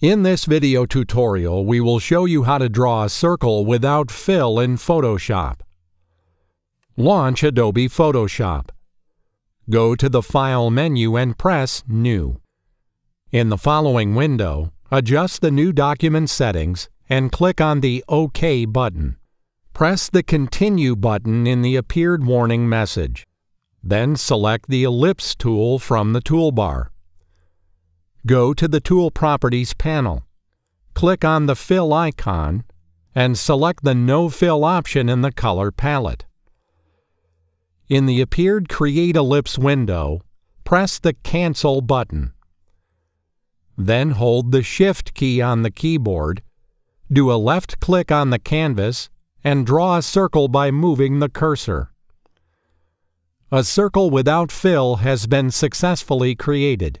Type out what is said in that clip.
In this video tutorial, we will show you how to draw a circle without fill in Photoshop. Launch Adobe Photoshop. Go to the File menu and press New. In the following window, adjust the new document settings and click on the OK button. Press the Continue button in the appeared warning message. Then select the Ellipse tool from the toolbar. Go to the Tool Properties panel. Click on the Fill icon and select the No Fill option in the color palette. In the appeared Create Ellipse window, press the Cancel button. Then hold the Shift key on the keyboard, do a left click on the canvas, and draw a circle by moving the cursor. A circle without fill has been successfully created.